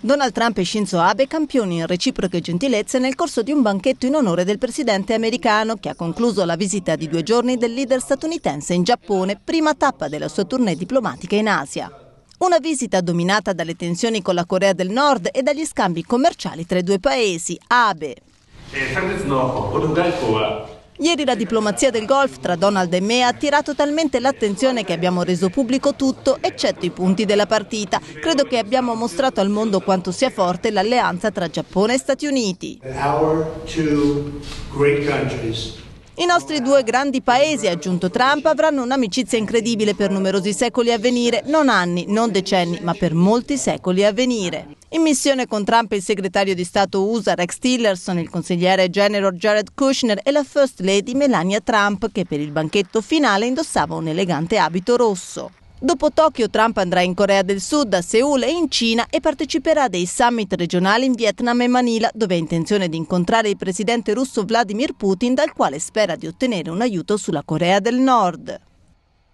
Donald Trump e Shinzo Abe campioni in reciproche gentilezze nel corso di un banchetto in onore del presidente americano che ha concluso la visita di due giorni del leader statunitense in Giappone, prima tappa della sua tournée diplomatica in Asia. Una visita dominata dalle tensioni con la Corea del Nord e dagli scambi commerciali tra i due paesi. Abe. Ieri la diplomazia del golf tra Donald e me ha attirato talmente l'attenzione che abbiamo reso pubblico tutto, eccetto i punti della partita. Credo che abbiamo mostrato al mondo quanto sia forte l'alleanza tra Giappone e Stati Uniti. I nostri due grandi paesi, ha aggiunto Trump, avranno un'amicizia incredibile per numerosi secoli a venire, non anni, non decenni, ma per molti secoli a venire. In missione con Trump il segretario di Stato USA Rex Tillerson, il consigliere general Jared Kushner e la First Lady Melania Trump, che per il banchetto finale indossava un elegante abito rosso. Dopo Tokyo, Trump andrà in Corea del Sud, a Seoul e in Cina e parteciperà a dei summit regionali in Vietnam e Manila, dove ha intenzione di incontrare il presidente russo Vladimir Putin, dal quale spera di ottenere un aiuto sulla Corea del Nord.